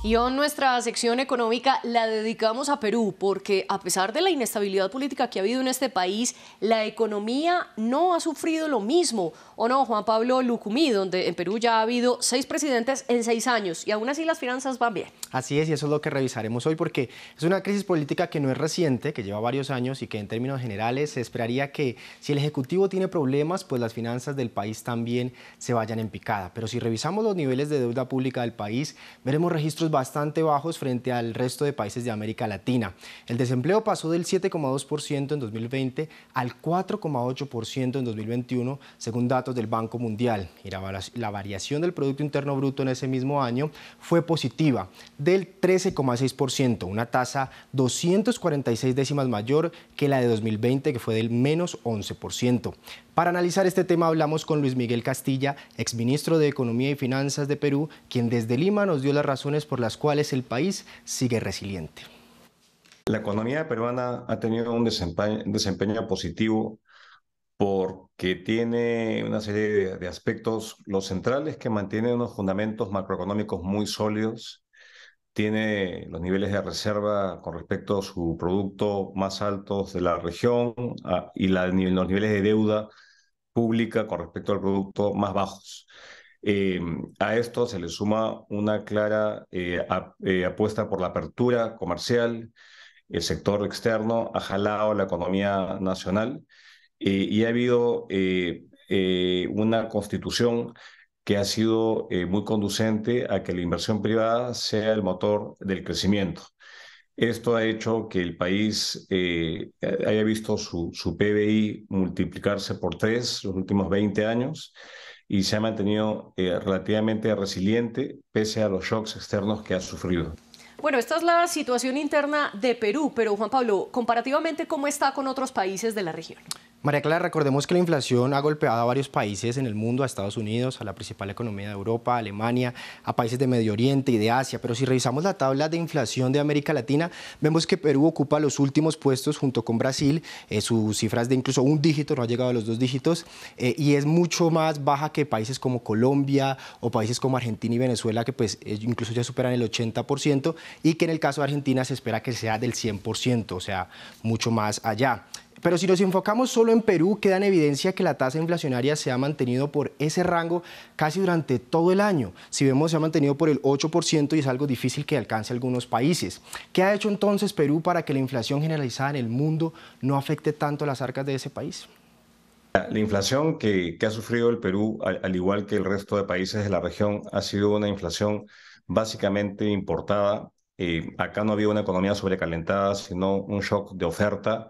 Y hoy nuestra sección económica la dedicamos a Perú porque a pesar de la inestabilidad política que ha habido en este país, la economía no ha sufrido lo mismo. ¿O no, Juan Pablo Lucumí, donde en Perú ya ha habido seis presidentes en seis años y aún así las finanzas van bien? Así es, y eso es lo que revisaremos hoy porque es una crisis política que no es reciente, que lleva varios años y que en términos generales se esperaría que si el Ejecutivo tiene problemas, pues las finanzas del país también se vayan en picada. Pero si revisamos los niveles de deuda pública del país, veremos registros bastante bajos frente al resto de países de América Latina. El desempleo pasó del 7,2% en 2020 al 4,8% en 2021, según datos del Banco Mundial. Y la, variación del Producto Interno Bruto en ese mismo año fue positiva, del 13,6%, una tasa 246 décimas mayor que la de 2020, que fue del menos 11%. Para analizar este tema hablamos con Luis Miguel Castilla, exministro de Economía y Finanzas de Perú, quien desde Lima nos dio las razones por las cuales el país sigue resiliente. La economía peruana ha tenido un desempeño, positivo porque tiene una serie de, aspectos, los centrales que mantienen unos fundamentos macroeconómicos muy sólidos, tiene los niveles de reserva con respecto a su producto más altos de la región ah, y los niveles de deuda pública con respecto al producto más bajos. Eh, a esto se le suma una clara eh, eh, apuesta por la apertura comercial. El sector externo ha jalado la economía nacional y ha habido una constitución que ha sido muy conducente a que la inversión privada sea el motor del crecimiento. Esto ha hecho que el país haya visto su, su, PBI multiplicarse por tres los últimos 20 años y se ha mantenido eh, relativamente resiliente pese a los shocks externos que ha sufrido. Bueno, esta es la situación interna de Perú, pero Juan Pablo, comparativamente, ¿cómo está con otros países de la región? María Clara, recordemos que la inflación ha golpeado a varios países en el mundo, a Estados Unidos, a la principal economía de Europa, Alemania, a países de Medio Oriente y de Asia, pero si revisamos la tabla de inflación de América Latina, vemos que Perú ocupa los últimos puestos junto con Brasil, eh, sus cifras de incluso un dígito, no ha llegado a los dos dígitos, eh, y es mucho más baja que países como Colombia o países como Argentina y Venezuela, que pues eh, incluso ya superan el 80%, y que en el caso de Argentina se espera que sea del 100%, o sea, mucho más allá. Pero si nos enfocamos solo en Perú, queda en evidencia que la tasa inflacionaria se ha mantenido por ese rango casi durante todo el año. Si vemos, se ha mantenido por el 8% y es algo difícil que alcance algunos países. ¿Qué ha hecho entonces Perú para que la inflación generalizada en el mundo no afecte tanto las arcas de ese país? La inflación que, ha sufrido el Perú, al, igual que el resto de países de la región, ha sido una inflación básicamente importada. Eh, acá no había una economía sobrecalentada, sino un shock de oferta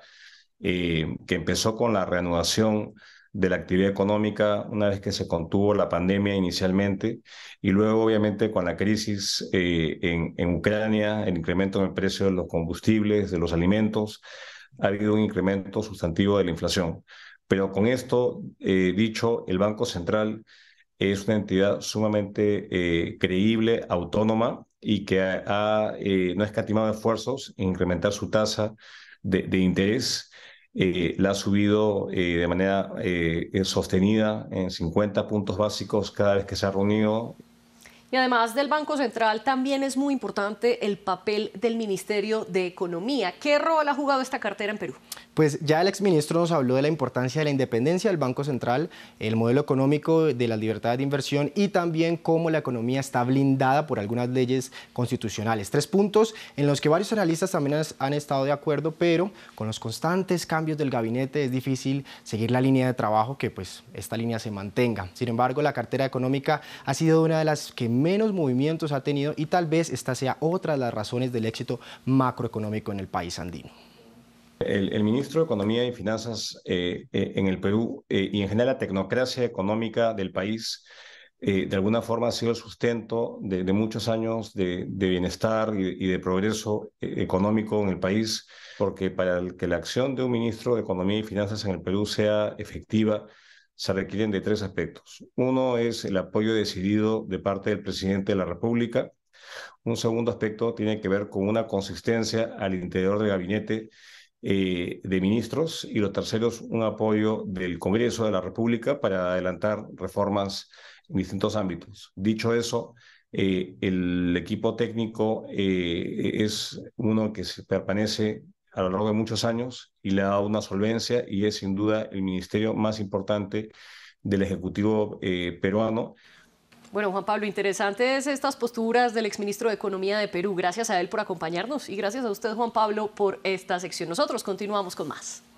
eh, que empezó con la reanudación de la actividad económica una vez que se contuvo la pandemia inicialmente y luego obviamente con la crisis eh, en, en, Ucrania, el incremento en el precio de los combustibles, de los alimentos, ha habido un incremento sustantivo de la inflación. Pero con esto eh, dicho, el Banco Central es una entidad sumamente creíble, autónoma y que ha, no ha escatimado esfuerzos en incrementar su tasa de, de interés eh, la ha subido eh, de manera eh, sostenida en 50 puntos básicos cada vez que se ha reunido y además del Banco Central, también es muy importante el papel del Ministerio de Economía. ¿Qué rol ha jugado esta cartera en Perú? Pues ya el exministro nos habló de la importancia de la independencia del Banco Central, el modelo económico de la libertad de inversión y también cómo la economía está blindada por algunas leyes constitucionales. Tres puntos en los que varios analistas también han estado de acuerdo, pero con los constantes cambios del gabinete es difícil seguir la línea de trabajo que pues esta línea se mantenga. Sin embargo, la cartera económica ha sido una de las que menos movimientos ha tenido y tal vez esta sea otra de las razones del éxito macroeconómico en el país andino. El, ministro de Economía y Finanzas eh, eh, en el Perú eh, y en general la tecnocracia económica del país de alguna forma ha sido el sustento de, muchos años de, bienestar y, y, de progreso económico en el país, porque para que la acción de un ministro de Economía y Finanzas en el Perú sea efectiva, se requieren de tres aspectos. Uno es el apoyo decidido de parte del presidente de la República. Un segundo aspecto tiene que ver con una consistencia al interior del gabinete eh, de ministros. Y lo tercero es un apoyo del Congreso de la República para adelantar reformas en distintos ámbitos. Dicho eso, Eh, el equipo técnico eh, es uno que se permanece a lo largo de muchos años y le ha dado una solvencia y es sin duda el ministerio más importante del Ejecutivo eh, peruano. Bueno, Juan Pablo, interesantes estas posturas del exministro de Economía de Perú. Gracias a él por acompañarnos y gracias a usted, Juan Pablo, por esta sección. Nosotros continuamos con más.